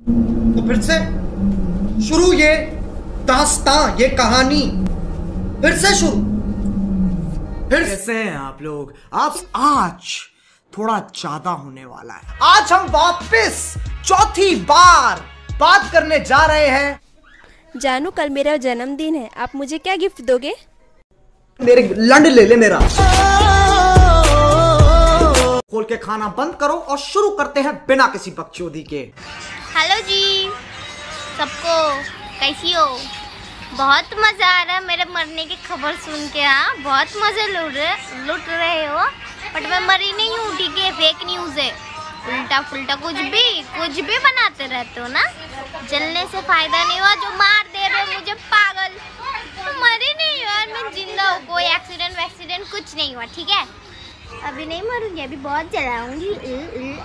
तो फिर से शुरू ये दास्तां ये कहानी। फिर से शुरू। फिर कैसे हैं आप लोग? आप आज थोड़ा ज़्यादा होने वाला है। आज हम वापस चौथी बार बात करने जा रहे हैं। जानू कल मेरा जन्मदिन है। आप मुझे क्या गिफ्ट दोगे? मेरे लंड ले ले मेरा। खोल के खाना बंद करो और शुरू करते हैं बिना किसी बकचोदी के। हेलो जी। सबको कैसी हो? बहुत मज़ा आ रहा है मेरे मरने की खबर सुन के हाँ। बहुत मज़े लुट रहे लुट रहे हो बट मैं मरी नहीं हूँ ठीक है? फेक न्यूज़ है। उल्टा फुल्टा कुछ भी कुछ भी बनाते रहते हो ना? जलने से फ़ायदा नहीं हुआ जो मार दे रहे हो मुझे पागल। तो मरी नहीं यार मैं ज़िंदा हूँ कोई एक्सीडेंट वैक्सीडेंट कुछ नहीं हुआ ठीक है? अभी नहीं मरूँगी अभी बहुत जलाऊँगी।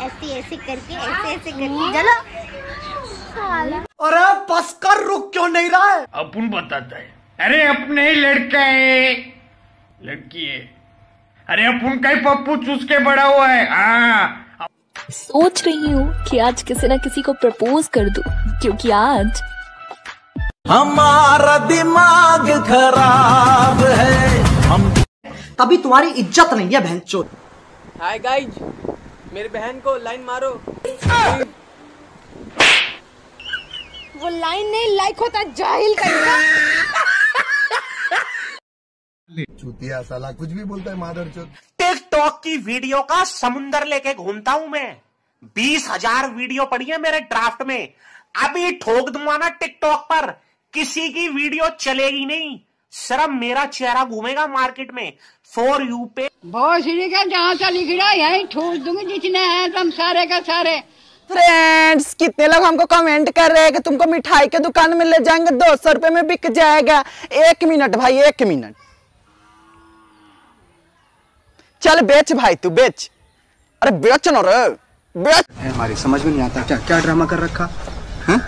ऐसे ऐसे करके ऐसे ऐसे करके। जलो साला अरे बस कर रुक क्यों नहीं रहा है? अपन बताता है। अरे अपने ही लड़का है। लड़की है। अरे अपन का ही पप्पू चूस के बड़ा हुआ है। हाँ। सोच रही हूँ कि आज किसी न किसी को प्रपोज कर दूँ क्योंकि आज हमारा दिमाग खराब है। हम तभी तुम्हारी इज़्ज़त नहीं है भैंचो हाय गाइज़ मेरी बहन को लाइन मारो। वो लाइन नहीं लाइक होता जाहिल का चूतिया साला कुछ भी बोलता है मादर चौथ टिकटॉक की वीडियो का समुंदर लेके घूमता हूँ मैं। बीस हज़ार वीडियो पड़ी है मेरे ड्राफ्ट में। अभी ठोक दूँगा ना टिकटॉक पर किसी की वीडियो चलेगी नहीं। सिर्फ़ मेरा चेहरा घूमेगा मार्केट में। फॉर यू पे का जहाँ से लिख रहा है यही ठूस दूँगी जितने हैं तुम सारे का सारे। फ्रेंड्स कितने लोग हमको कमेंट कर रहे हैं कि तुमको मिठाई के दुकान में ले जाएँगे, दो सौ रुपए में बिक जाएगा। एक मिनट भाई, एक मिनट चल बेच भाई तू, बेच। अरे बेच ना रे, बेच। हमारी समझ में नहीं आता, क्या क्या ड्रामा कर रखा? हैं?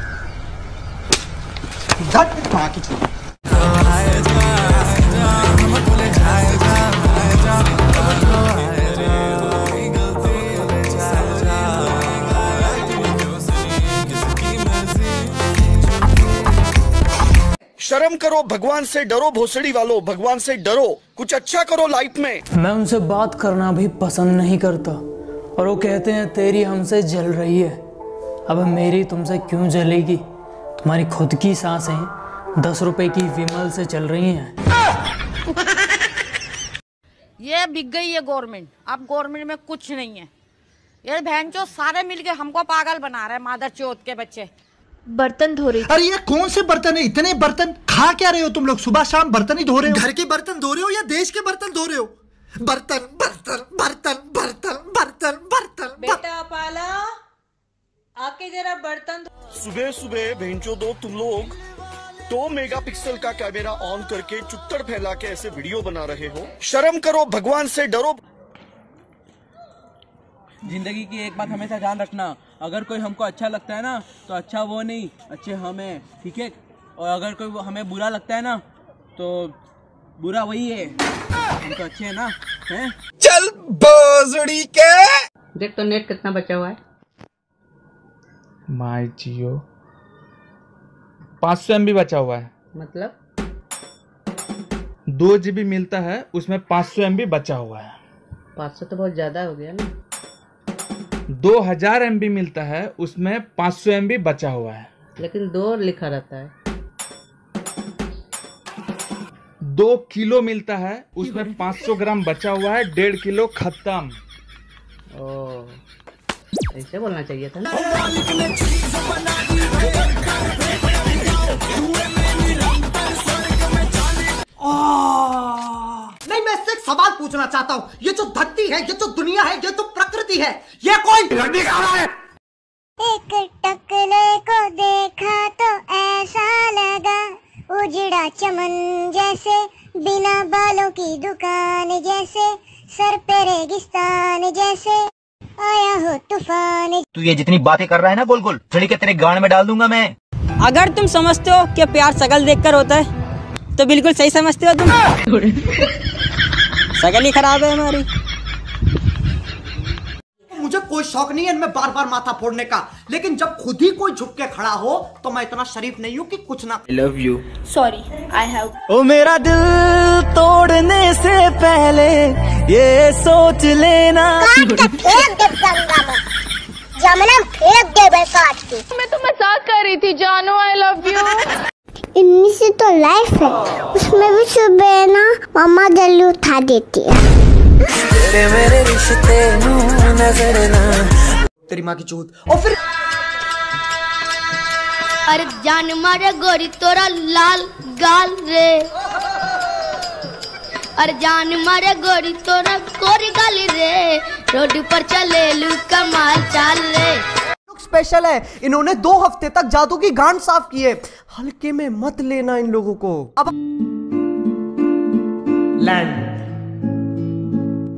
शर्म करो भगवान से डरो भोसड़ी वालों भगवान से डरो कुछ अच्छा करो लाइफ में। मैं उनसे बात करना भी पसंद नहीं करता और वो कहते हैं तेरी हमसे जल रही है। अब मेरी तुमसे क्यों जलेगी? तुम्हारी खुद की साँसें दस रुपए की विमल से चल रही हैं। ये बिक गई है गवर्नमेंट अब गवर्नमेंट में कुछ नहीं है। ये बहन चो सारे मिलके हमको पागल बना रहे हैं मादर चौथ के बच्चे। बर्तन धो रही अरे ये कौन से बर्तन है? इतने बर्तन खा क्या रहे हो तुम लोग? सुबह शाम बर्तन ही धो रहे हो। घर के बर्तन धो रहे हो या देश के बर्तन धो रहे हो? बर्तन बर्तन बर्तन बर्तन बर्तन बर्तन बेटा पाला आके जरा बर्तन सुबह सुबह भेंचो दो तुम लोग। दो मेगापिक्सल का कैमरा ऑन करके चुत्तर फैला के ऐसे वीडियो बना रहे हो। शर्म करो भगवान से डरो। ज़िंदगी की एक बात हमेशा ध्यान रखना। अगर कोई हमको अच्छा लगता है ना तो अच्छा वो नहीं अच्छे हमें ठीक है? और अगर कोई हमें बुरा लगता है ना तो बुरा वही है। हम तो अच्छे हैं ना हैं? चल भोसड़ी के। देख तो नेट कितना बचा हुआ है। माई जियो। पाँच सौ एम बचा हुआ है। मतलब? दो जीबी मिलता है उसमें पाँच सौ एम बचा हुआ है। पाँच सौ तो बहुत ज़्यादा हो गया ना। दो हज़ार एमबी मिलता है उसमें पाँच सौ एमबी बचा हुआ है। लेकिन दो लिखा रहता है। दो किलो मिलता है उसमें 500 ग्राम बचा हुआ है डेढ़ किलो खत्म। ऐसे बोलना चाहिए था ना। नहीं मैं इससे एक सवाल पूछना चाहता हूँ। ये जो धरती है ये जो दुनिया है ये जो प्रकृति है। ये कोई एक टकले को देखा तो ऐसा लगा उजड़ा चमन जैसे बिना बालों की दुकान जैसे सर पे रेगिस्तान जैसे आया हो तूफ़ान। तू ये जितनी बातें कर रहा है ना गोल गोल चढ़ी के तेरे गाड़ में डाल दूँगा मैं। अगर तुम समझते हो कि प्यार शकल देखकर होता है तो बिल्कुल सही समझते हो तुम। सगल ही खराब है हमारी। कोई शौक नहीं है इनमें बार बार माथा फोड़ने का। लेकिन जब खुद ही कोई झुक के खड़ा हो तो मैं इतना शरीफ नहीं हूँ कि कुछ ना love you sorry I have ओ मेरा दिल तोड़ने से पहले ये सोच लेना। जमना फेंक दे मैं तो मज़ाक कर रही थी जानू आई लव यू इनमें से तो लाइफ है। उसमें भी सुबह ना मम्मा जल्दी उठा देती है। तेरे मेरे रिश्ते नू नज़र ना। तेरी माँ की चूत। और फिर अरे जान मारे गोरी तोरा लाल गाल रे। अरे जान मारे गोरी तोरा गोरी गाल रे। रोड पर चले लू कमाल चाल रे। लोग स्पेशल है। इन्होंने दो हफ़्ते तक जादू की गांड साफ़ की है। हल्के में मत लेना इन लोगों को। अब लैंड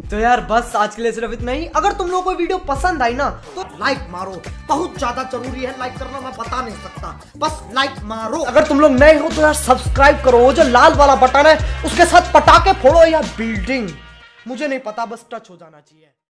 तो यार बस आज के लिए सिर्फ़ इतना ही। अगर तुम लोग को वीडियो पसंद आई ना तो लाइक मारो। बहुत ज़्यादा ज़रूरी है लाइक करना, मैं बता नहीं सकता। बस लाइक मारो। अगर तुम लोग नए हो तो यार सब्सक्राइब करो। वो जो लाल वाला बटन है, उसके साथ पटाखे फोड़ो या बिल्डिंग मुझे नहीं पता, बस टच हो जाना चाहिए।